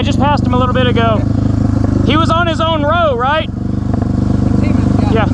I just passed him a little bit ago. He was on his own row, right? Yeah.